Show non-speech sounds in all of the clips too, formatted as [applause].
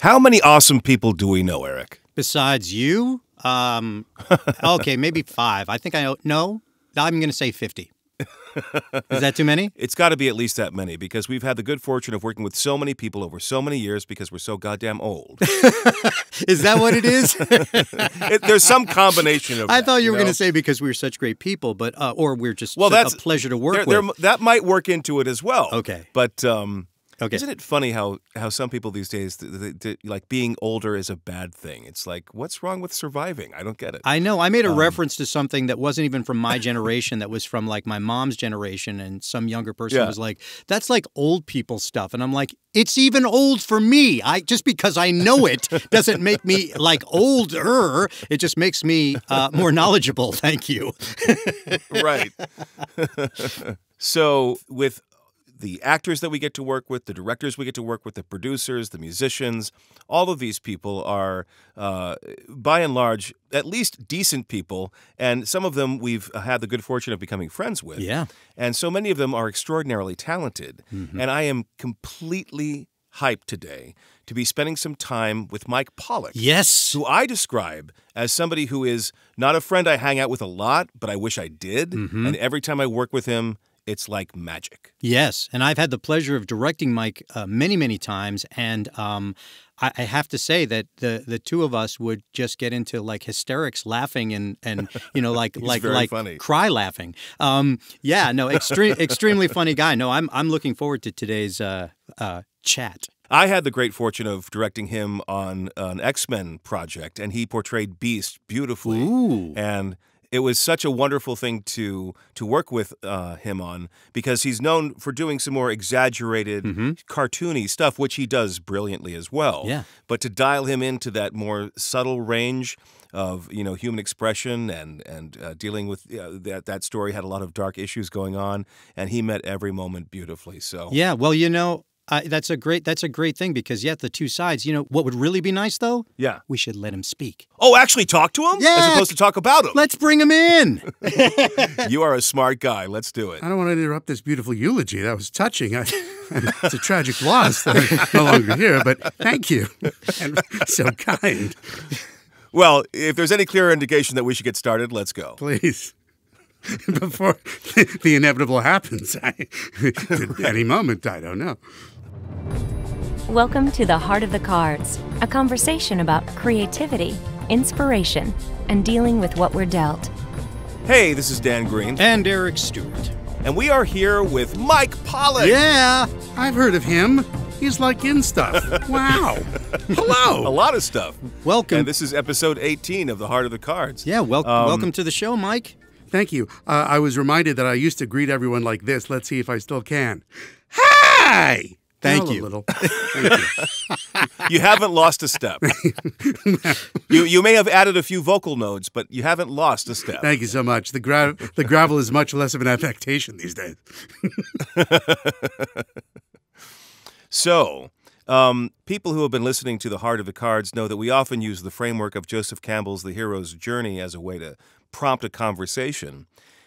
How many awesome people do we know, Eric? Besides you, um, [laughs] okay, maybe five. I think I know. No, I'm going to say fifty. Is that too many? [laughs] It's got to be at least that many because we've had the good fortune of working with so many people over so many years because we're so goddamn old. [laughs] is that what it is? it, there's some combination of. I that, thought you were know? going to say because we are such great people, but uh, or we're just Well, that's- a pleasure to work There- with. that might work into it as well. Okay. but um, Okay. isn't it funny how how some people these days like being older is a bad thing? It's like, what's wrong with surviving? I don't get it. I know. I made a Um, reference to something that wasn't even from my [laughs] generation, that was from like my mom's generation, and some younger person Yeah. was like, "That's like old people stuff," and I'm like, "It's even old for me. I just because I know it [laughs] doesn't make me like older. It just makes me uh, more knowledgeable." [laughs] Thank you. right. so with the actors that we get to work with, the directors we get to work with, the producers, the musicians, all of these people are, uh, by and large, at least decent people, and some of them we've had the good fortune of becoming friends with. Yeah. And so many of them are extraordinarily talented. Mm-hmm. And I am completely hyped today to be spending some time with Mike Pollock Yes. who I describe as somebody who is not a friend I hang out with a lot, but I wish I did. Mm-hmm. And every time I work with him, it's like magic. Yes, and I've had the pleasure of directing Mike uh, many, many times, and um, I, I have to say that the the two of us would just get into like hysterics, laughing, and and [laughs] you know like like like funny. cry laughing. Um, yeah, no, extreme, [laughs] extremely funny guy. No, I'm I'm looking forward to today's uh, uh, chat. I had the great fortune of directing him on an X Men project, and he portrayed Beast beautifully. Ooh. And it was such a wonderful thing to to work with uh, him on because he's known for doing some more exaggerated, cartoony stuff, which he does brilliantly as well. Yeah. But to dial him into that more subtle range of you know human expression and and uh, dealing with uh, that that story had a lot of dark issues going on, and he met every moment beautifully. So Yeah, well, you know. Uh, that's a great. That's a great thing because yeah, the two sides. You know what would really be nice though? yeah. We should let him speak. Oh, actually talk to him Yeah, as Yeah. opposed to talk about him. Let's bring him in. [laughs] you are a smart guy. Let's do it. I don't want to interrupt this beautiful eulogy. That was touching. I, [laughs] it's a tragic loss that I'm no longer here, but thank you. And so kind. Well, if there's any clear indication that we should get started, let's go. Please. Before the inevitable happens, I, at any moment, I don't know. Welcome to the Heart of the Cards, a conversation about creativity, inspiration, and dealing with what we're dealt. Hey, this is Dan Green, and Eric Stuart. and we are here with Mike Pollock. Yeah. I've heard of him. He's like in stuff. [laughs] Wow. Hello. a lot of stuff. Welcome. And this is episode 18 of The Heart of the Cards. Yeah, wel- Um, welcome to the show, Mike. Thank you. Uh, I was reminded that I used to greet everyone like this. Let's see if I still can. Hi. Thank Well, a you. little. [laughs] Thank you. [laughs] You haven't lost a step. [laughs] you you may have added a few vocal nodes, but you haven't lost a step. Thank you so much. The gra- the gravel is much less of an affectation these days. So, um, people who have been listening to The Heart of the Cards know that we often use the framework of Joseph Campbell's The Hero's Journey as a way to prompt a conversation.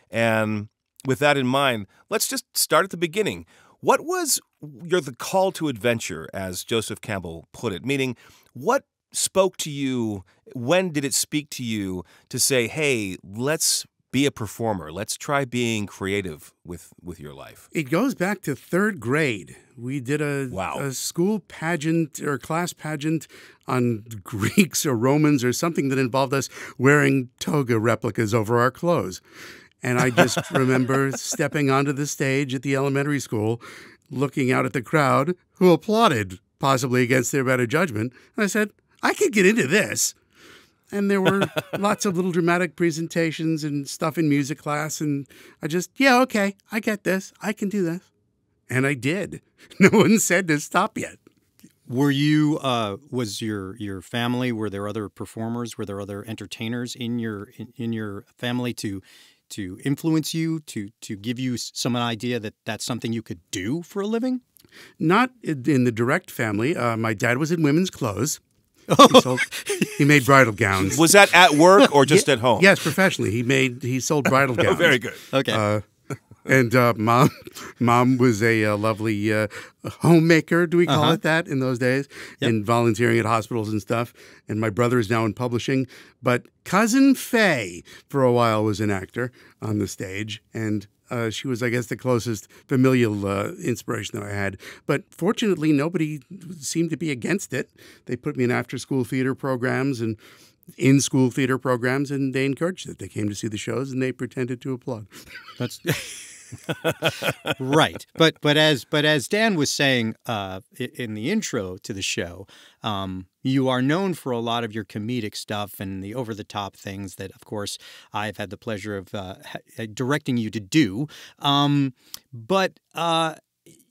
And with that in mind, let's just start at the beginning. What was your the call to adventure, as Joseph Campbell put it? Meaning, what spoke to you? When did it speak to you to say, "Hey, let's be a performer. Let's try being creative with with your life." It goes back to third grade. We did a, Wow. a school pageant or class pageant on [laughs] Greeks or Romans or something that involved us wearing toga replicas over our clothes. And I just [laughs] remember stepping onto the stage at the elementary school, looking out at the crowd who applauded, possibly against their better judgment. And I said, I could get into this. And there were [laughs] lots of little dramatic presentations and stuff in music class. And I just, yeah, okay, I get this. I can do this. And I did. [laughs] No one said to stop yet. Were you? Uh, was your your family? Were there other performers? Were there other entertainers in your in, in your family to to influence you to to give you s- some idea that that's something you could do for a living? Not in in the direct family. Uh, my dad was in women's clothes. He, sold, he made bridal gowns. Was that at work or just at home? Yes, professionally. He made he sold bridal gowns. [laughs] Oh, very good. Okay. Uh, and uh, mom, [laughs] mom was a, uh lovely uh, homemaker. Do we call Uh-huh. it that in those days? Yep. And volunteering at hospitals and stuff. And my brother is now in publishing. But cousin Faye, for a while, was an actor on the stage, and. Uh, she was, I guess, the closest familial uh, inspiration that I had. But fortunately, nobody seemed to be against it. They put me in after-school theater programs and in-school theater programs, and they encouraged it. They came to see the shows, and they pretended to applaud. That's [laughs] [laughs] right. But but as but as Dan was saying uh, in the intro to the show, um, you are known for a lot of your comedic stuff and the over the top things that, of course, I've had the pleasure of uh, ha- directing you to do. Um, but uh,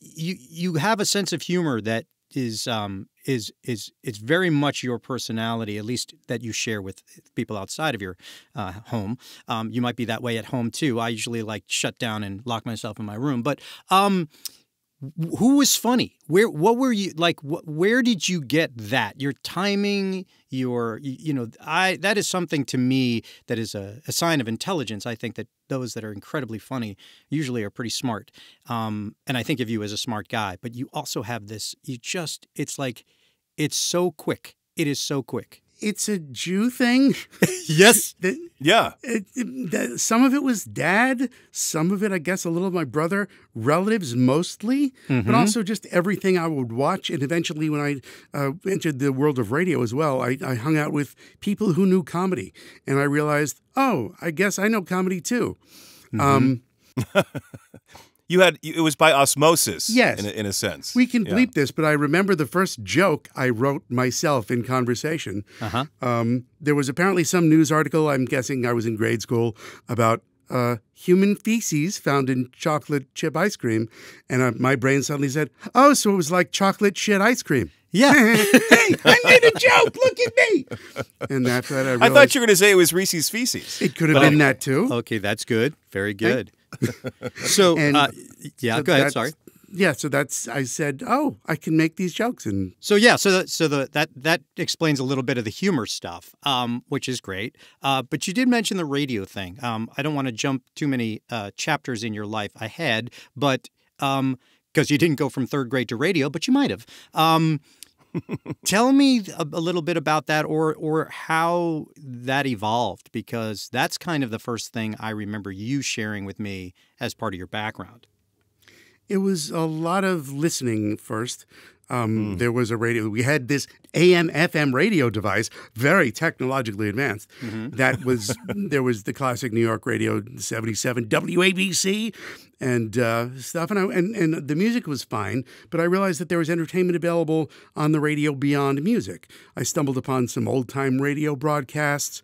you you have a sense of humor that is um, is is it's very much your personality, at least that you share with people outside of your uh, home. Um, you might be that way at home too. I usually like shut down and lock myself in my room. But um, who was funny? Where what were you like? Wh- where did you get that? Your timing, your you know, I that is something to me that is a, a sign of intelligence. I think that those that are incredibly funny usually are pretty smart, um, and I think of you as a smart guy. But you also have this. You just it's like it's so quick. It is so quick. It's a Jew thing. [laughs] Yes. [laughs] that, Yeah. it, it- that- some of it was dad, some of it, I guess, a little of my brother, relatives mostly, but also just everything I would watch. And eventually, when I uh, entered the world of radio as well, I, I hung out with people who knew comedy. And I realized, oh, I guess I know comedy too. Um, [laughs] You had it was by osmosis. Yes. in a, in a sense. we can Yeah. bleep this, but I remember the first joke I wrote myself in conversation. Uh huh. Um, there was apparently some news article, I'm guessing I was in grade school, about uh, human feces found in chocolate chip ice cream. And uh, my brain suddenly said, oh, so it was like chocolate shit ice cream. Yeah. [laughs] hey, I made a joke. Look at me. And after that, I I thought you were going to say it was Reese's Feces. it could have been that too. Okay, that's good. Very good. [laughs] so, And uh, yeah, So go ahead. that's- Sorry. Yeah, so that's I said, oh, I can make these jokes, and So yeah, so that, so the, that that explains a little bit of the humor stuff, um, which is great. Uh, but you did mention the radio thing. Um, I don't want to jump too many uh, chapters in your life ahead, but because you didn't go from third grade to radio, but you might have. Um, tell me a, a little bit about that, or or how that evolved, because that's kind of the first thing I remember you sharing with me as part of your background. It was a lot of listening first. Um, There was a radio. We had this AM FM radio device, very technologically advanced. That [laughs] was there was the classic New York radio, seventy seven WABC, and uh, stuff. And, I, and and the music was fine, but I realized that there was entertainment available on the radio beyond music. I stumbled upon some old time radio broadcasts.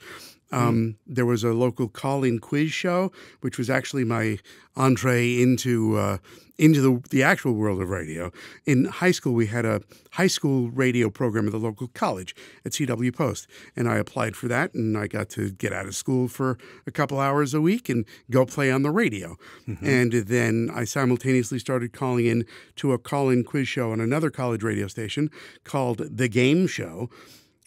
Um, There was a local call-in quiz show, which was actually my entree into uh, into the the actual world of radio. In high school, we had a high school radio program at the local college at CW Post, and I applied for that, and I got to get out of school for a couple hours a week and go play on the radio. And then I simultaneously started calling in to a call-in quiz show on another college radio station called The Game Show,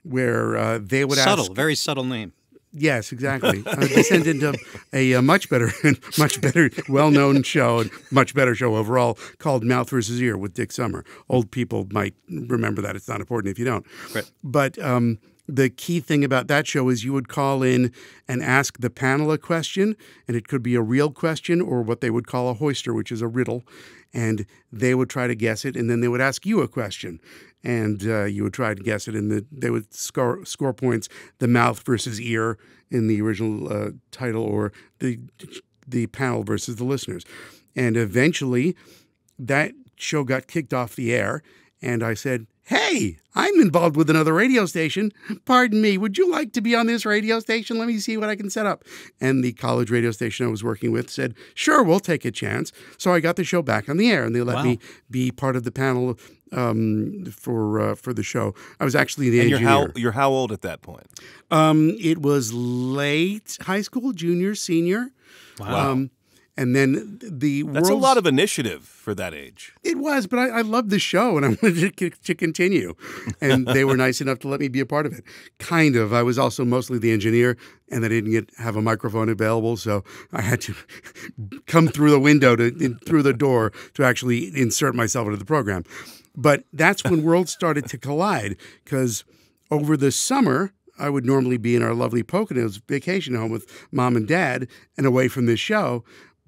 where uh, they would subtle, ask very subtle name. Yes, exactly. [laughs] Uh, descendant of a, uh much better, [laughs] much better, well-known show, and much better show overall, called Mouth versus Ear with Dick Summer. Old people might remember that. It's not important if you don't. Right. But um, the key thing about that show is you would call in and ask the panel a question, and it could be a real question or what they would call a hoister, which is a riddle, and they would try to guess it, and then they would ask you a question, and uh, you would try to guess it, and the, they would score score points. The mouth versus ear in the original uh, title, or the the panel versus the listeners, and eventually that show got kicked off the air, and I said, Hey, I'm involved with another radio station. Pardon me, would you like to be on this radio station? Let me see what I can set up. And the college radio station I was working with said, Sure, we'll take a chance. So I got the show back on the air, and they let Wow. me be part of the panel um, for uh, for the show. I was actually the And you're how you're how old at that point? Um, it was late high school, junior, senior. Wow. Um, And then the That's a lot of initiative for that age. It was, but I, I loved the show and I [laughs] wanted to, to continue. And they were nice enough to let me be a part of it. Kind of. I was also mostly the engineer and they didn't get have a microphone available, so I had to [laughs] come through the window to in, through the door to actually insert myself into the program. But that's when worlds started to collide because over the summer I would normally be in our lovely Poconos vacation home with mom and dad and away from this show.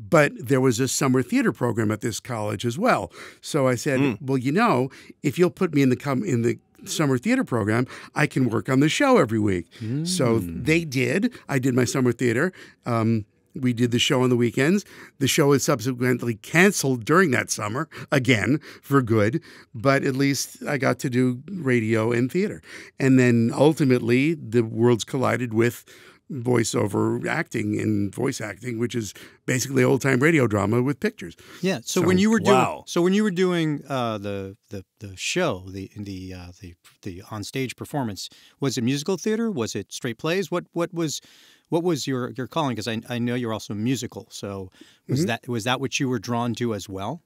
But there was a summer theater program at this college as well. So I said, Mm. "Well, you know, if you'll put me in the com- in the summer theater program, I can work on the show every week." So they did. I did my summer theater. Um, we did the show on the weekends. The show was subsequently canceled during that summer again for good, but at least I got to do radio and theater. And then ultimately, the worlds collided with voiceover acting and voice acting, which is basically old time radio drama with pictures. Yeah. So, So- when you were doing wow. so when you were doing uh, the the the show the the uh, the the on stage performance was it musical theater was it straight plays what what was what was your your calling because I, I know you're also musical so was Mm-hmm. that was that what you were drawn to as well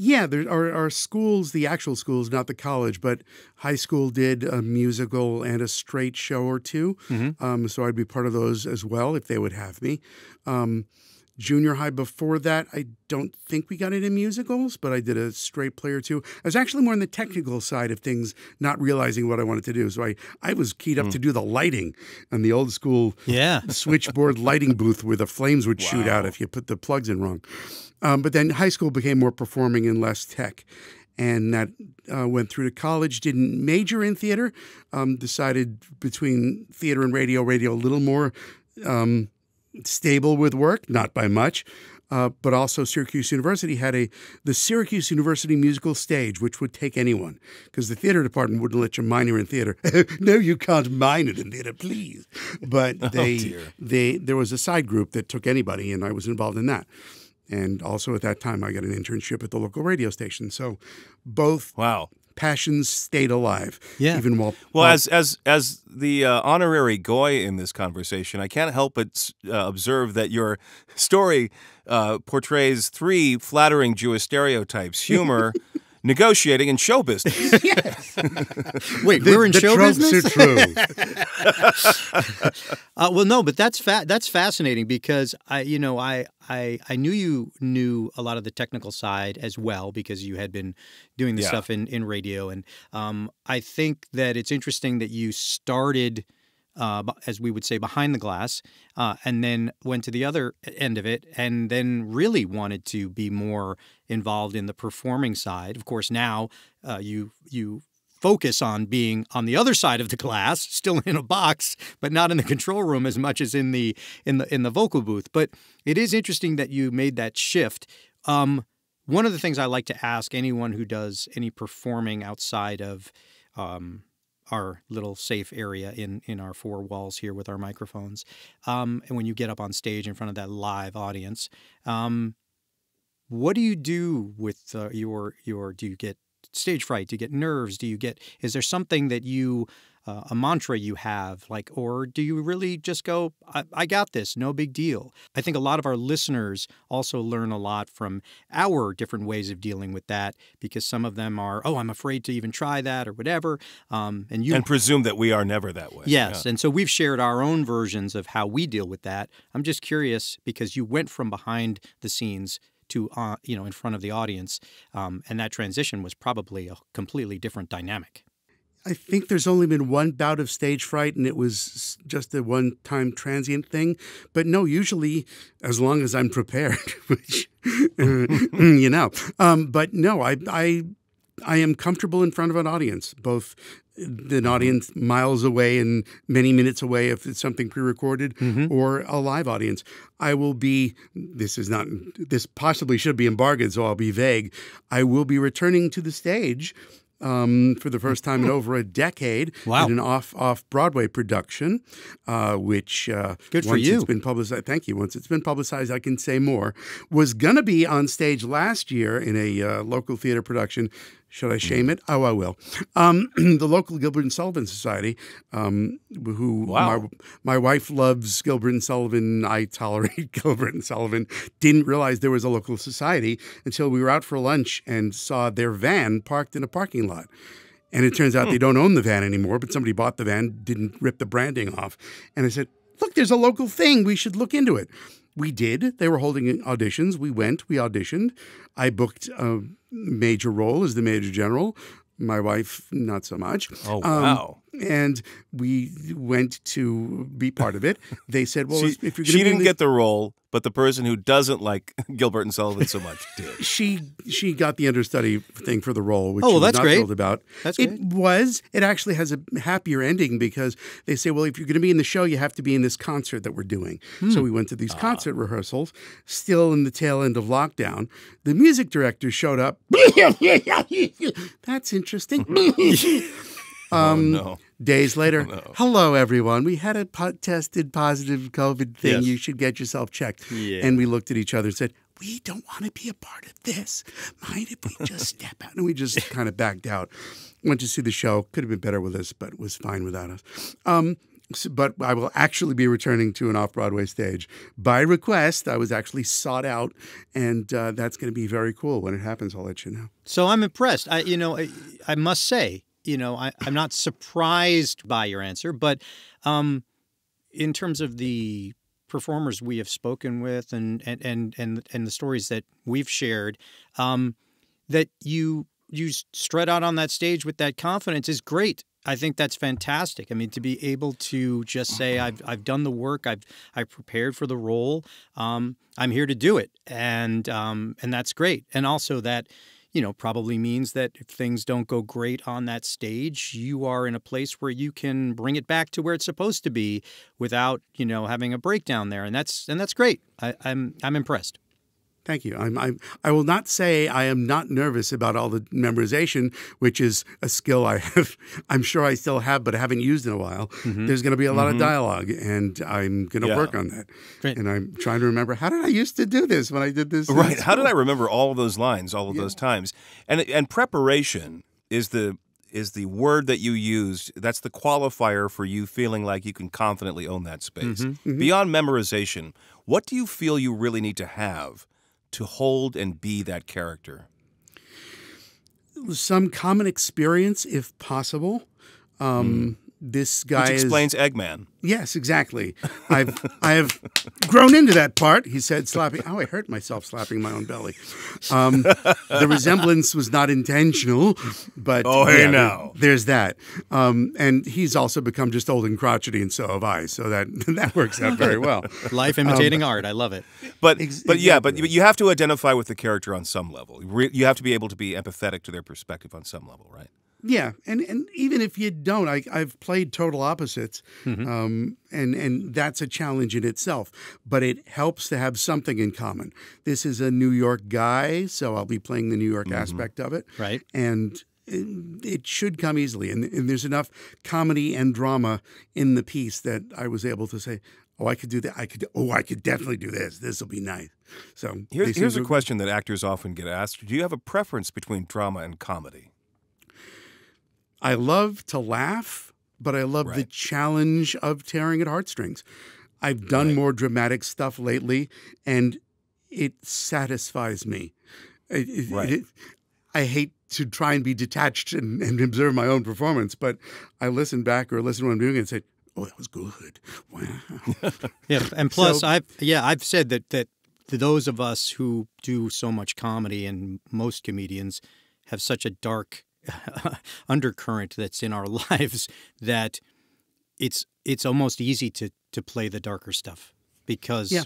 Yeah, there are, are schools, the actual schools, not the college, but high school did a musical and a straight show or 2 Um, so I'd be part of those as well if they would have me. Um, junior high before that, I don't think we got into musicals, but I did a straight play or two. I was actually more on the technical side of things, not realizing what I wanted to do. So I, I was keyed up to do the lighting on the old school yeah [laughs] switchboard lighting booth where the flames would shoot out if you put the plugs in wrong. Um, but then high school became more performing and less tech. And that uh, went through to college, didn't major in theater, um, decided between theater and radio, radio a little more um, stable with work, not by much. Uh, but also Syracuse University had a the Syracuse University musical stage, which would take anyone because the theater department wouldn't let you minor in theater. [laughs] no, you can't minor in theater, please. But [laughs] they dear. they there was a side group that took anybody, and I was involved in that. And also at that time, I got an internship at the local radio station. So both Wow. Passions stayed alive. Yeah. Even while Well, while- as as as the uh, honorary goy in this conversation, I can't help but uh, observe that your story uh, portrays three flattering Jewish stereotypes: humor, [laughs] negotiating, in show business. [laughs] Yes. [laughs] Wait the, we're in the show tropes business are true. [laughs] Uh, well, no, but that's fa- that's fascinating because I, you know, I, I I knew you knew a lot of the technical side as well because you had been doing the Yeah. stuff in in radio, and um, I think that it's interesting that you started. Uh, as we would say, behind the glass, uh, and then went to the other end of it, and then really wanted to be more involved in the performing side. Of course, now uh, you you focus on being on the other side of the glass, still in a box, but not in the control room as much as in the in the in the vocal booth. But it is interesting that you made that shift. Um, one of the things I like to ask anyone who does any performing outside of um, our little safe area in in our four walls here with our microphones, um, and when you get up on stage in front of that live audience, um, what do you do with uh, your your? Do you get stage fright? Do you get nerves? Do you get? Is there something that you uh, a mantra you have like, or do you really just go, I, "I got this, no big deal"? I think a lot of our listeners also learn a lot from our different ways of dealing with that because some of them are, "Oh, I'm afraid to even try that" or whatever. Um, and you and presume that we are never that way. Yes, Yeah. and so we've shared our own versions of how we deal with that. I'm just curious because you went from behind the scenes to uh, you know in front of the audience, um, and that transition was probably a completely different dynamic. I think there's only been one bout of stage fright, and it was just a one time transient thing. But no, usually, as long as I'm prepared, [laughs] which, [clears throat] you know. Um, but no, I, I, I am comfortable in front of an audience, both an audience miles away and many minutes away if it's something pre-recorded or a live audience i will be this is not this possibly should be embargoed so i'll be vague i will be returning to the stage um, for the first time in over a decade [laughs] Wow. in an off off Broadway production, uh, which uh, Good for you. It's been publicized. Thank you. Once it's been publicized, I can say more. Was gonna be on stage last year in a uh, local theater production. Should I shame it? Oh, I will. Um, [clears throat] the local Gilbert and Sullivan Society, um, who Wow. my, my wife loves Gilbert and Sullivan. I tolerate [laughs] Gilbert and Sullivan. Didn't realize there was a local society until we were out for lunch and saw their van parked in a parking lot. And it turns out they don't own the van anymore, but somebody bought the van, didn't rip the branding off. And I said, Look, there's a local thing. We should look into it. We did. They were holding auditions. We went, we auditioned. I booked a major role as the Major General. My wife, not so much. Oh, Um, wow. And we went to be part of it. They said, "Well, she, if you're she to be in didn't get the role, but the person who doesn't like [laughs] Gilbert and Sullivan so much [laughs] did. she she got the understudy thing for the role, which Oh, was that's not great. about. That's it great. was. It actually has a happier ending because they say, well, if you're going to be in the show, you have to be in this concert that we're doing. Hmm. So we went to these Ah. concert rehearsals, still in the tail end of lockdown. The music director showed up. [laughs] That's interesting. oh, no. Days [laughs] later, hello everyone. We had a po- tested positive COVID thing. Yes. You should get yourself checked. Yeah. And we looked at each other and said, "We don't want to be a part of this. Mind if we just [laughs] step out?" And we just kind of backed out. Went to see the show. Could have been better with us, but was fine without us. Um, so- but I will actually be returning to an off Broadway stage by request. I was actually sought out, and uh, that's going to be very cool. When it happens, I'll let you know. So I'm impressed. I, you know, I, I must say, you know, I, I'm not surprised by your answer, but um, in terms of the performers we have spoken with and and and and, and the stories that we've shared, um, that you you strut out on that stage with that confidence is great. I think that's fantastic. I mean, to be able to just say, "I've I've done the work. I've I've prepared for the role. Um, I'm here to do it," and um, and that's great. And also that, you know, probably means that if things don't go great on that stage, you are in a place where you can bring it back to where it's supposed to be without you know having a breakdown there. And that's and that's great. I, I'm I'm impressed. Thank you. I'm, I'm, I will not say I am not nervous about all the memorization, which is a skill I [laughs] have. I'm sure I still have, but I haven't used in a while. Mm-hmm. There's going to be a lot of mm-hmm. dialogue, and I'm going to Yeah. work on that. Great. And I'm trying to remember how did I used to do this when I did this? Right. How did I remember all of those lines all of those times? And and preparation is the is the word that you used. That's the qualifier for you feeling like you can confidently own that space. Mm-hmm. Beyond memorization, what do you feel you really need to have to hold and be that character? Some common experience, if possible. Um, This guy Which is explains Eggman. Yes, exactly. I've [laughs] I have grown into that part. He said, slapping. Oh, I hurt myself slapping my own belly. Um, the resemblance was not intentional, but Oh, hey, yeah, there- now. there's that. Um, and he's also become just old and crotchety, and so have I. So that [laughs] that works out very well. Life imitating art. I love it. But Ex- but yeah, but you have to identify with the character on some level. You have to be able to be empathetic to their perspective on some level, right? Yeah, and and even if you don't, I, I've played total opposites, um, and and that's a challenge in itself. But it helps to have something in common. This is a New York guy, so I'll be playing the New York aspect of it, Right. and it, should come easily. And, and there's enough comedy and drama in the piece that I was able to say, "Oh, I could do that. I could. Oh, I could definitely do this. This will be nice." So Here, here's things a question that actors often get asked: Do you have a preference between drama and comedy? I love to laugh, but I love the challenge of tearing at heartstrings. I've done more dramatic stuff lately, and it satisfies me. It- Right. it- I hate to try and be detached and, and observe my own performance, but I listen back or listen to what I'm doing and say, "Oh, that was good! Wow!" [laughs] Yeah, and [laughs] plus, So- I've yeah, I've said that that those of us who do so much comedy and most comedians have such a dark [laughs] undercurrent that's in our [laughs] lives that it's it's almost easy to to play the darker stuff because Yeah.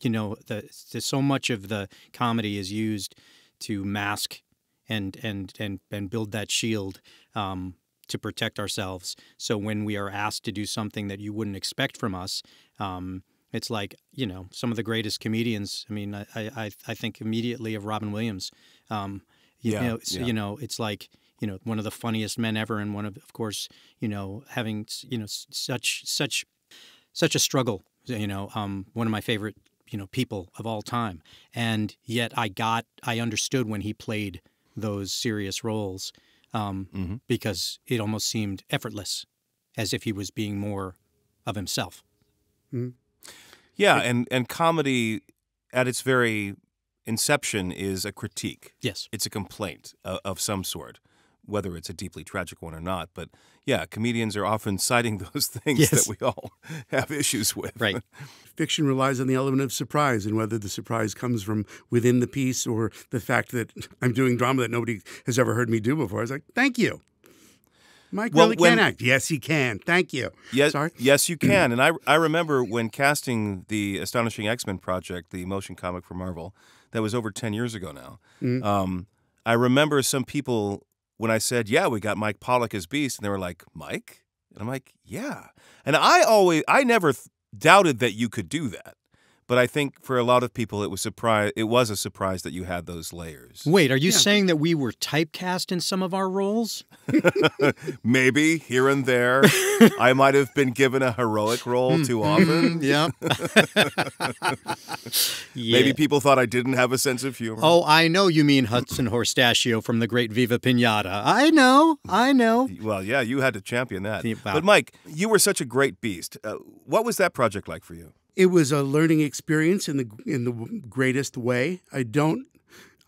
you know the, the so much of the comedy is used to mask and and and and build that shield um, to protect ourselves. So when we are asked to do something that you wouldn't expect from us, um, it's like you know some of the greatest comedians. I mean, I I, I think immediately of Robin Williams. Um, you, Yeah, know, so, yeah. you know, it's like you know one of the funniest men ever, and one of of course you know having you know such such such a struggle. You know, um, one of my favorite you know people of all time, and yet I got I understood when he played those serious roles um, Mhm. because it almost seemed effortless, as if he was being more of himself. Yeah, and and comedy at its very inception is a critique. Yes. It's a complaint of, of some sort, whether it's a deeply tragic one or not. But yeah, comedians are often citing [laughs] those things Yes. that we all [laughs] have issues with. Right. Fiction relies on the element of surprise and whether the surprise comes from within the piece or the fact that [laughs] I'm doing drama that nobody has ever heard me do before. I was like, thank you. Mike Well, really when- can act. Yes, he can. Thank you. Yes, Sorry. yes, you can. And I, I remember when casting the Astonishing X Men project, the motion comic for Marvel, that was over 10 years ago now. Mm. Um, I remember some people, when I said, Yeah, we got Mike Pollock as Beast, and they were like, Mike? And I'm like, Yeah. And I always, I never doubted that you could do that. But I think for a lot of people, it was surprise. It was a surprise that you had those layers. Wait, are you Yeah. saying that we were typecast in some of our roles? [laughs] Maybe here and there, [laughs] I might have been given a heroic role too often. [laughs] yeah. Maybe people thought I didn't have a sense of humor. Oh, I know you mean Hudson Horstachio from the great Viva Pinata. I know, I know. Well, yeah, you had to champion that. Wow. But Mike, you were such a great beast. Uh, what was that project like for you? It was a learning experience in the in the greatest way. I don't.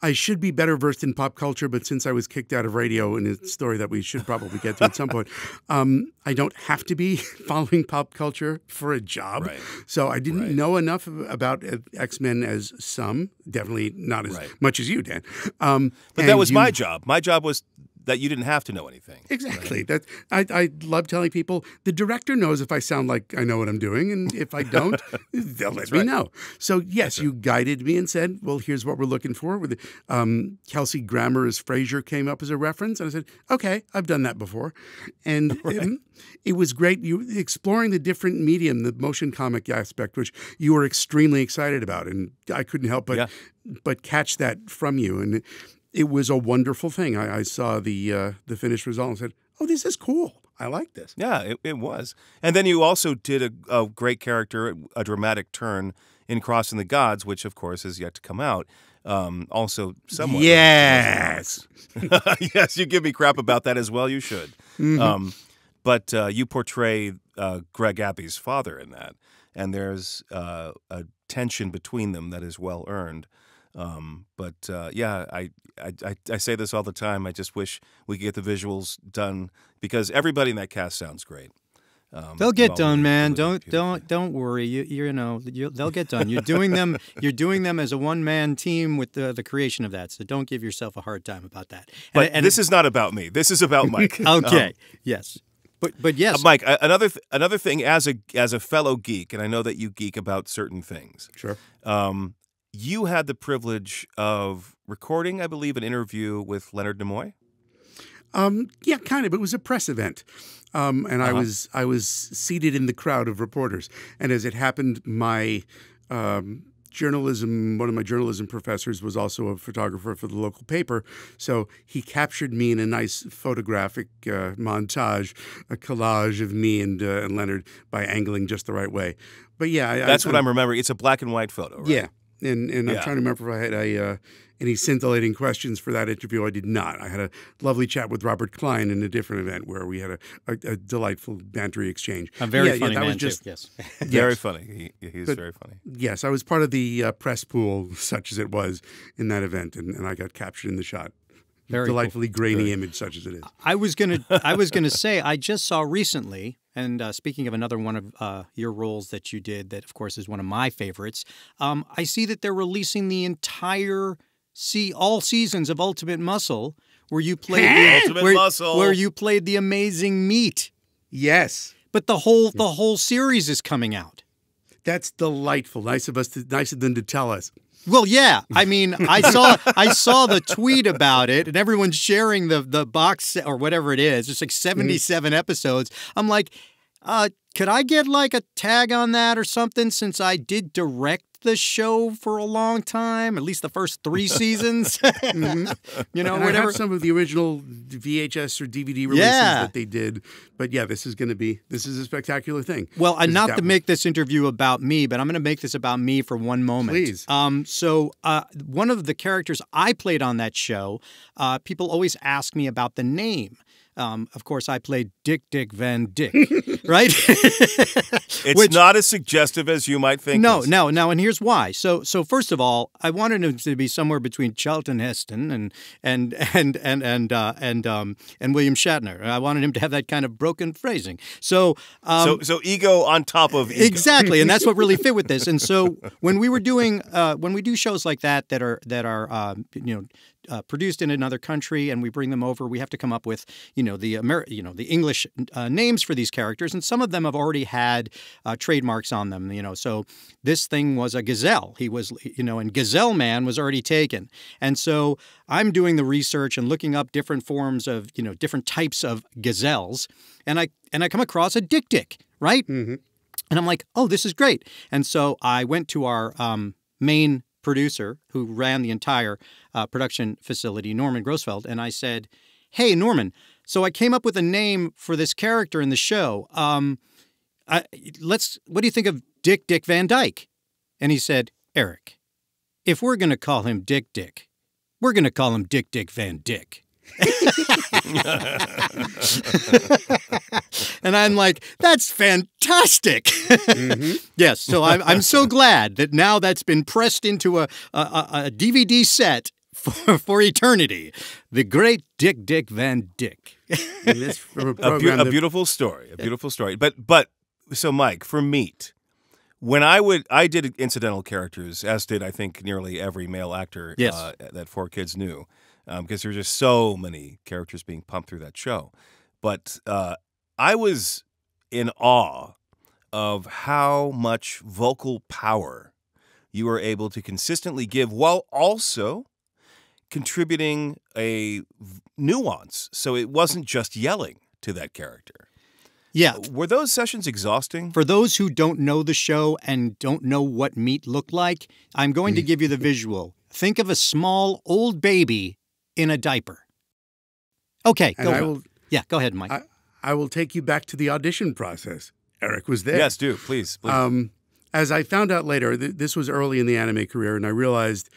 I should be better versed in pop culture, but since I was kicked out of radio in a story that we should probably get to at some point, [laughs] um, I don't have to be [laughs] following pop culture for a job. Right. So I didn't Right. know enough about X Men as some, definitely not as Right. much as you, Dan. Um, But that was you- my job. My job was that you didn't have to know anything. Exactly. That I, I love telling people the director knows if I sound like I know what I'm doing, and if I don't, [laughs] they'll let me right. know. So yes, you guided me and said, "Well, here's what we're looking for." With um, Kelsey Grammer as Frasier came up as a reference, and I said, "Okay, I've done that before," and [laughs] um, it was great. You exploring the different medium, the motion comic aspect, which you were extremely excited about, and I couldn't help but Yeah. but catch that from you and. It was a wonderful thing. I, I saw the uh, the finished result and said, "Oh, this is cool. I like this." Yeah, it, it was. And then you also did a, a great character, a dramatic turn in Crossing the Gods, which of course is yet to come out. Um, also, somewhat. Yes. [laughs] yes, you give me crap about that as well. You should. Mm-hmm. Um, but uh, you portray uh, Greg Abbey's father in that, and there's uh, a tension between them that is well earned. Um, but uh, yeah, I, I, I I say this all the time. I just wish we could get the visuals done because everybody in that cast sounds great. Um, They'll get done, man. Don't beautiful. don't don't worry. You you know you, they'll get done. You're doing them. [laughs] You're doing them as a one man team with the the creation of that. So don't give yourself a hard time about that. But this is not about me. This is about Mike. [laughs] okay. yes. But but yes. Uh, Mike, another th- another thing as a as a fellow geek, and I know that you geek about certain things. Sure. Um, you had the privilege of recording, I believe, an interview with Leonard Nimoy. Um, yeah, kind of. It was a press event, um, and I Uh-huh. was I was seated in the crowd of reporters. And as it happened, my um, journalism one of my journalism professors was also a photographer for the local paper, so he captured me in a nice photographic uh, montage, a collage of me and uh, and Leonard by angling just the right way. But yeah, I, That's I, what I'm remembering. It's a black and white photo, right? Yeah, and and I'm trying to remember if I had a, uh, any scintillating questions for that interview. I did not. I had a lovely chat with Robert Klein in a different event where we had a, a, a delightful bantery exchange. a very yeah, yeah, funny that man was just, too. [laughs] Yes. Very funny. He, he's But- very funny. Yes, I was part of the uh, press pool, [laughs] such as it was in that event, and, and I got captured in the shot. Very cool. Delightfully grainy image, such as it is. I was gonna I was gonna say I just saw recently, and uh, speaking of another one of uh, your roles that you did, that of course is one of my favorites. Um, I see that they're releasing the entire see all seasons of Ultimate Muscle, where you played the, [laughs] Ultimate where, Muscle. where you played the amazing meat. Yes, But the whole the whole series is coming out. that's delightful. Nice of us, to, nice of them to tell us. Well, yeah. I mean, [laughs] I saw I saw the tweet about it, and everyone's sharing the the box set or whatever it is. It's like seventy seven episodes. I'm like, uh, could I get like a tag on that or something? Since I did direct the show for a long time, at least the first three [laughs] seasons. [laughs] You know, and whatever. some of the original VHS or DVD releases Yeah. that they did. But yeah, this is going to be this is a spectacular thing. Well, and not to that- make this interview about me, but I'm going to make this about me for one moment. Please. Um, so, uh, one of the characters I played on that show, uh, people always ask me about the name. Um, of course, I played Dick Dick Van Dick, [laughs] right? It's Which- not as suggestive as you might think. No, Liz. no, no, and here's why. So, so first of all, I wanted him to be somewhere between Charlton Heston and and and and and uh, and um, and William Shatner. I wanted him to have that kind of broken phrasing. So, um, So, so ego on top of ego. Exactly, and that's what really fit with this. And so [laughs] when we were doing uh, when we do shows like that that are that are um, you know uh, produced in another country and we bring them over, we have to come up with you know the Amer- you know the English uh, names for these characters, and some of them have already had uh, trademarks on them. You know, so this thing was a gazelle. He was you know, and Gazelle Man was already taken, and so I'm doing the research and looking up different forms of you know different types of gazelles, and I and I come across a dick dick, right? And I'm like, oh, this is great. And so I went to our um, main producer who ran the entire uh, production facility, Norman Grossfeld, and I said, hey, Norman, so I came up with a name for this character in the show. Um, I, let's, what do you think of Dick Dick Van Dyke? And he said, Eric, if we're going to call him Dick Dick, we're going to call him Dick Dick Van Dick. [laughs] and I'm like, that's fantastic. [laughs] yes, so I'm, I'm so glad that now that's been pressed into a, a, a, a DVD set for, for eternity. The great Dick Dick Van Dick. And this [laughs] from a a, beau- program a beautiful story. A beautiful story. But but so Mike for meat. When I would, I did incidental characters, as did I think nearly every male actor Yes. uh, that 4Kids knew, because there were just so many characters being pumped through that show. But uh, I was in awe of how much vocal power you were able to consistently give, while also contributing a nuance. So it wasn't just yelling to that character. Yeah. Were those sessions exhausting? For those who don't know the show and don't know what meat looked like, I'm going to give you the visual. Think of a small old baby in a diaper. Okay, and go I ahead. will Yeah, go ahead, Mike. I, I will take you back to the audition process. Eric was there. Yes, do please. please. Um, as I found out later, th- this was early in the anime career, and I realized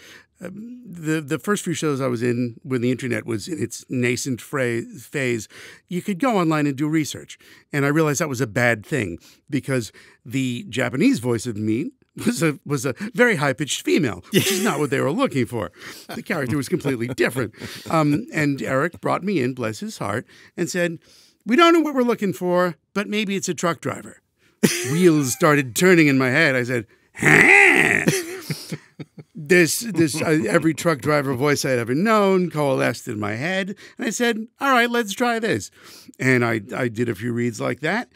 the the first few shows I was in when the internet was in its nascent fra- phase, you could go online and do research, and I realized that was a bad thing because the Japanese voice of me was a was a very high pitched female, which is not what they were looking for. The character was completely different. Um, and Eric brought me in, bless his heart, and said, "We don't know what we're looking for, but maybe it's a truck driver." Wheels started turning in my head. I said, "Huh?" This this uh, every truck driver voice I'd ever known coalesced in my head, and I said, "All right, let's try this." And I I did a few reads like that,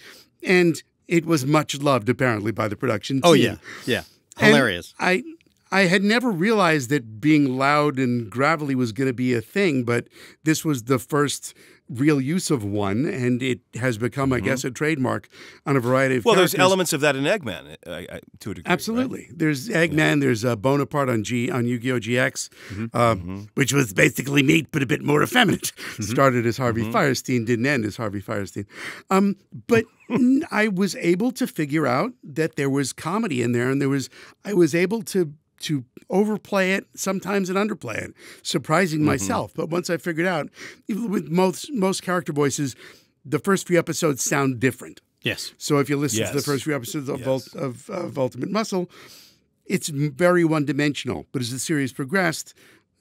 and it was much loved apparently by the production team. oh, yeah. Yeah. And Hilarious. I I had never realized that being loud and gravelly was going to be a thing, but this was the first real use of one, and it has become, I guess, a trademark on a variety of. Mm-hmm. well, there's elements of that in Eggman uh, to a degree. right? Absolutely. There's Eggman. There's uh, Bonaparte on G on Yu-Gi-Oh GX, Mm-hmm. uh, which was basically meat but a bit more effeminate. Mm-hmm. Started as Harvey Fierstein, didn't end as Harvey Fierstein. Um, but [laughs] I was able to figure out that there was comedy in there, and there was I was able to to overplay it sometimes and underplay it, surprising Mm-hmm. myself. But once I figured out, even with most most character voices, the first few episodes sound different. Yes. So if you listen to the first few episodes of, Yes. Vult, of, of Ultimate Muscle, it's very one dimensional. But as the series progressed,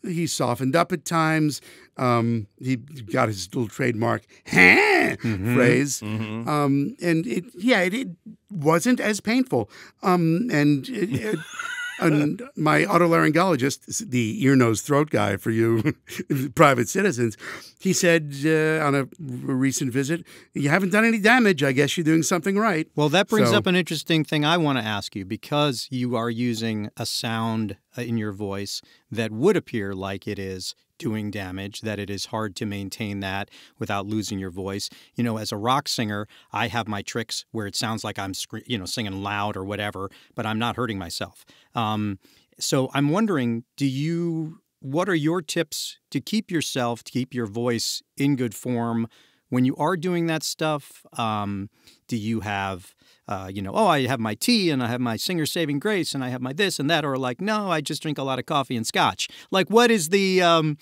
he softened up at times. Um, he got his little trademark "huh" [laughs] phrase, Um, and it yeah, it, it wasn't as painful. Um, and it, it, [laughs] and my otolaryngologist, the ear, nose, throat guy for you [laughs] private citizens, he said uh, on a recent visit, "You haven't done any damage. I guess you're doing something right." Well, that brings So- up an interesting thing I want to ask you because you are using a sound in your voice that would appear like it is doing damage, that it is hard to maintain that without losing your voice. You know, as a rock singer, I have my tricks where it sounds like I'm, you know, singing loud or whatever, but I'm not hurting myself. Um, so I'm wondering, do you? What are your tips to keep yourself, to keep your voice in good form when you are doing that stuff? Um, do you have uh, you know, oh, I have my tea and I have my singer saving grace and I have my this and that, or like, no, I just drink a lot of coffee and scotch. Like, what is the, um,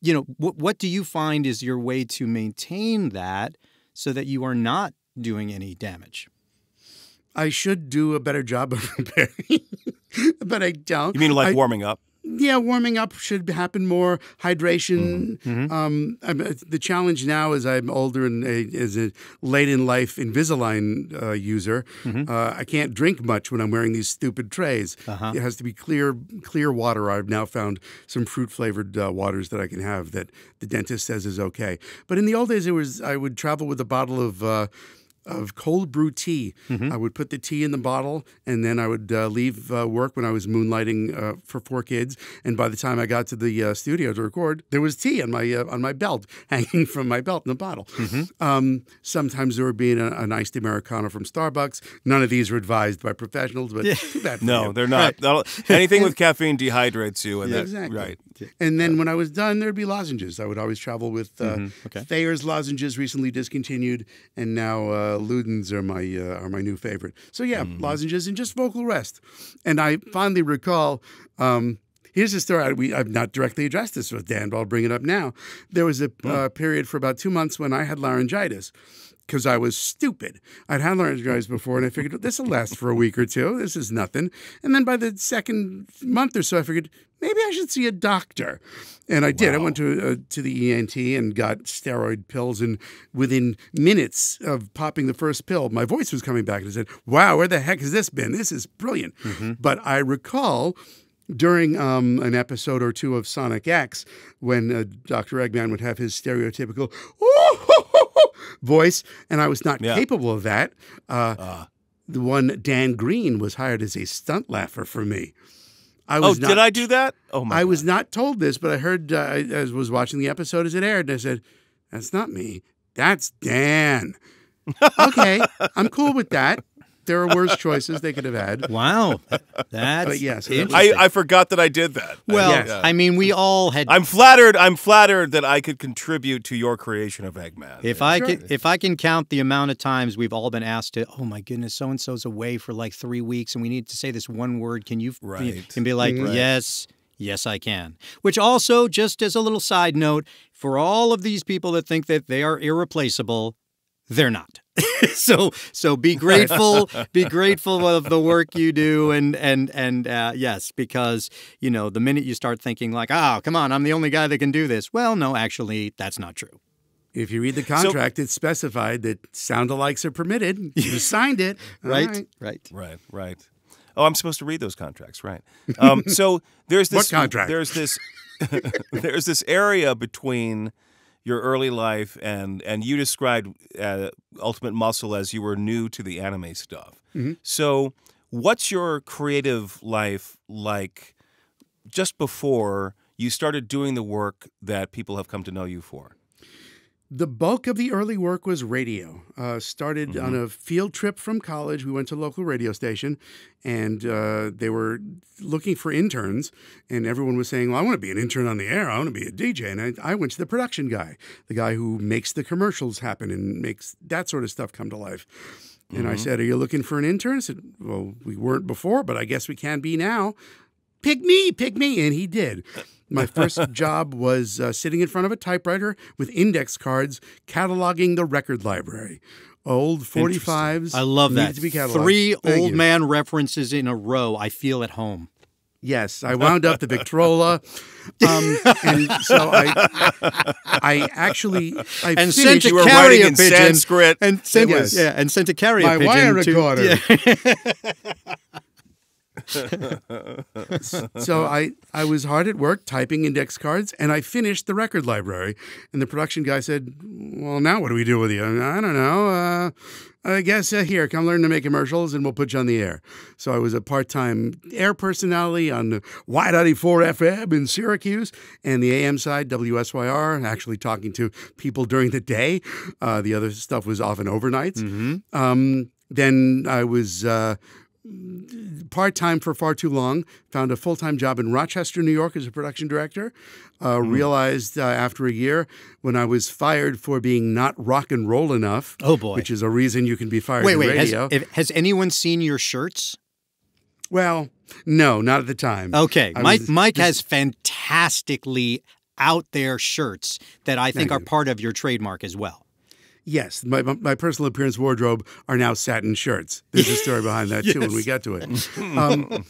you know, what what do you find is your way to maintain that so that you are not doing any damage? I should do a better job of [laughs] preparing, but I don't. You mean like I, warming up? Yeah, warming up should happen more. Hydration. Mm-hmm. Um, the challenge now is I'm older and a, as a late in life Invisalign uh, user. Mm-hmm. Uh, I can't drink much when I'm wearing these stupid trays. Uh-huh. It has to be clear, clear water. I've now found some fruit flavored uh, waters that I can have that the dentist says is okay. But in the old days, it was I would travel with a bottle of uh, of cold brew tea. Mm-hmm. I would put the tea in the bottle, and then I would uh, leave uh, work when I was moonlighting uh, for 4Kids. And by the time I got to the uh, studio to record, there was tea on my uh, on my belt, [laughs] hanging from my belt in the bottle. Mm-hmm. Um, sometimes there would be an, an iced americano from Starbucks. None of these were advised by professionals, but [laughs] too bad for No, you. they're not. That'll- [laughs] Anything with caffeine dehydrates you, and that Exactly. right. And then when I was done, there'd be lozenges. I would always travel with uh, Okay. Thayer's lozenges, recently discontinued, and now uh, Ludens are my uh, are my new favorite. So yeah, lozenges and just vocal rest. And I fondly recall. Um, Here's a story. I- We, I've not directly addressed this with Dan, but I'll bring it up now. There was a uh, period for about two months when I had laryngitis because I was stupid. I'd had laryngitis before, and I figured this will last for a week or two. This is nothing. And then by the second month or so, I figured maybe I should see a doctor. And I did. I went to uh, to the ENT and got steroid pills. And within minutes of popping the first pill, my voice was coming back. And I said, "Wow, where the heck has this been? This is brilliant." But I recall during um, an episode or two of Sonic X, when uh, Dr. Eggman would have his stereotypical voice, and I was not Yeah. capable of that. Uh, the one Dan Green was hired as a stunt laugher for me. I Oh, was not, did I do that? Oh my! I was not told this, but I heard uh, I, I was watching the episode as it aired, and I said, "That's not me. That's Dan." [laughs] okay, I'm cool with that. There are worse choices they could have had. [laughs] Wow, that's But yes, that I, I forgot that I did that. well. Yes. I mean, we all had. I'm flattered. I'm flattered that I could contribute to your creation of Eggman. If I can, if I can count the amount of times we've all been asked to, oh my goodness, so and so's away for like three weeks, and we need to say this one word. Can you? Right. And be like, Right. yes, yes, I can. Which also, just as a little side note, for all of these people that think that they are irreplaceable, they're not. [laughs] so, so be grateful. be grateful of the work you do, and and and uh, yes, because you know the minute you start thinking like, oh, come on, I'm the only guy that can do this. Well, no, actually, that's not true. If you read the contract, it's specified that sound-alikes are permitted. You [laughs] signed it, All Right. Right. Right, right. Oh, I'm supposed to read those contracts, right? Um, so there's What this contract? There's this [laughs] there's this area between your early life and and you described uh, Ultimate Muscle as you were new to the anime stuff. Mm-hmm. So, what's your creative life like just before you started doing the work that people have come to know you for? The bulk of the early work was radio. Uh, started on Mm-hmm. a field trip from college. We went to a local radio station, and uh, they were looking for interns. And everyone was saying, "Well, I want to be an intern on the air. I want to be a DJ." And I, I went to the production guy, the guy who makes the commercials happen and makes that sort of stuff come to life. And I said, "Are you looking for an intern?" I said, "Well, we weren't before, but I guess we can be now." pick me, pick me. And he did. My [laughs] first job was uh, sitting in front of a typewriter with index cards cataloging the record library. Old 45s. I love that. To be cataloged. Three Thank old you. man references in a row. I feel at home. Yes, I wound up the Victrola, um, and so I, I actually, I And sent a carrier pigeon. And sent Yes. yeah, and sent a carrier my pigeon wire to- [laughs] Yeah. [laughs] so I, I was hard at work typing index cards, and I finished the record library. And the production guy said, "Well, now what do we do with you?" And I don't know. Uh, I guess uh, here, come learn to make commercials and we'll put you on the air. So I was a part time air personality on Y94 FM in Syracuse and the AM side, WSYR, actually talking to people during the day. Uh, the other stuff was often overnights. Um, then I was. Uh, part time for far too long. Found a full time job in Rochester, New York, as a production director. Uh, Hmm. Realized uh, after a year when I was fired for being not rock and roll enough. Oh, boy. Which is a reason you can be fired Wait, wait. Has, radio. if- has anyone seen your shirts? well, no, not at the time. Okay, I Mike. was Mike has fantastically out there shirts that I think are you. part of your trademark as well. Yes, my, my personal appearance wardrobe are now satin shirts. There's a story behind that [laughs] too when we get to it. [laughs] Um,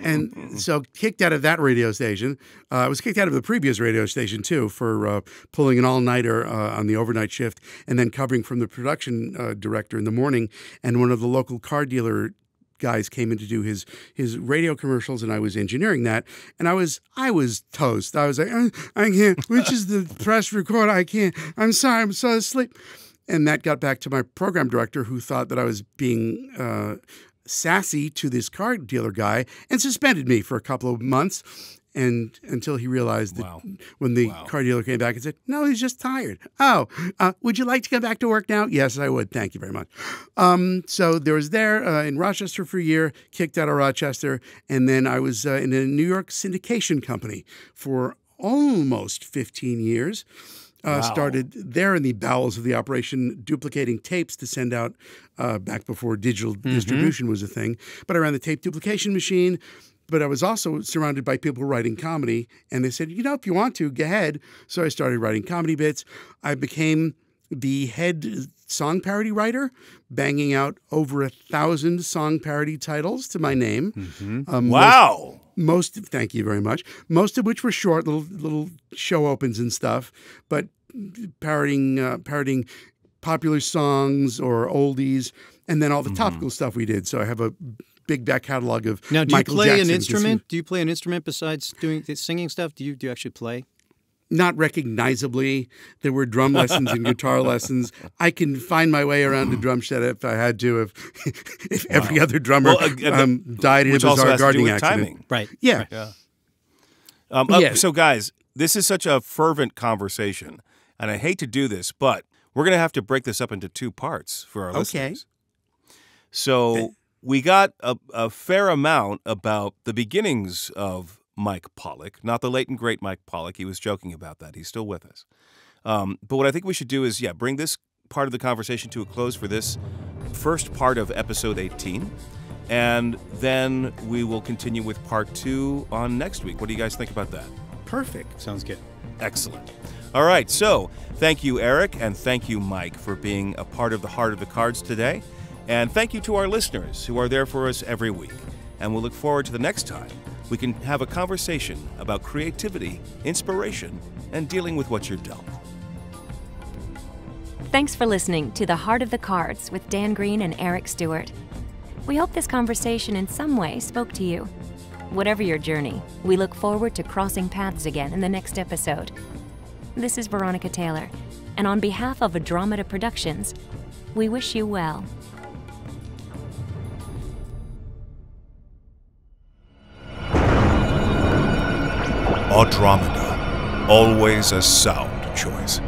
and so, kicked out of that radio station. Uh, I was kicked out of the previous radio station too for uh, pulling an all nighter uh, on the overnight shift and then covering from the production uh, director in the morning. And one of the local car dealer guys came in to do his his radio commercials and I was engineering that and I was I was toast. I was like "Uh, I can't which is the [laughs] press record I can't. I'm sorry I'm so asleep. And that got back to my program director who thought that I was being uh, sassy to this car dealer guy and suspended me for a couple of months and until he realized that Wow. when the Wow. car dealer came back and said, "No, he's just tired." Oh, uh, would you like to come back to work now? Yes, I would. Thank you very much. Um, so there was there uh, in Rochester for a year, kicked out of Rochester, and then I was uh, in a New York syndication company for almost 15 years. Uh, Started there in the bowels of the operation, duplicating tapes to send out uh, back before digital distribution was a thing. But I ran the tape duplication machine. But I was also surrounded by people writing comedy, and they said, you know, if you want to, go ahead. So I started writing comedy bits. I became the head song parody writer, banging out over a thousand song parody titles to my name. Um, Wow. Most thank you very much most of which were short little little show opens and stuff but parodying uh, parodying popular songs or oldies and then all the topical stuff we did so i have a big back catalog of Now, do Michael you play Jackson, an instrument? Do you play an instrument besides doing the singing stuff? Do you do you actually play? Not recognizably there were drum [laughs] lessons and guitar lessons i can find my way around a drum set if i had to if [laughs] if every other drummer Well, uh, um, died in a Which also bizarre has to do gardening with accident timing. Right. yeah Um, uh, Yeah. So, guys, this is such a fervent conversation, and I hate to do this, but we're going to have to break this up into two parts for our Okay. listeners. So, we got a, a fair amount about the beginnings of Mike Pollock, not the late and great Mike Pollock. He was joking about that. He's still with us. Um, but what I think we should do is, yeah, bring this part of the conversation to a close for this first part of episode 18. And then we will continue with part two on next week. What do you guys think about that? perfect Sounds good. Excellent. All right, so thank you, Eric, and thank you, Mike, for being a part of the Heart of the Cards today. And thank you to our listeners who are there for us every week. And we'll look forward to the next time we can have a conversation about creativity, inspiration, and dealing with what you're dealt. Thanks for listening to The Heart of the Cards with Dan Green and Eric Stuart. We hope this conversation in some way spoke to you. Whatever your journey, we look forward to crossing paths again in the next episode. This is Veronica Taylor, and on behalf of Audramada Productions, we wish you well. Audramada, always a sound choice.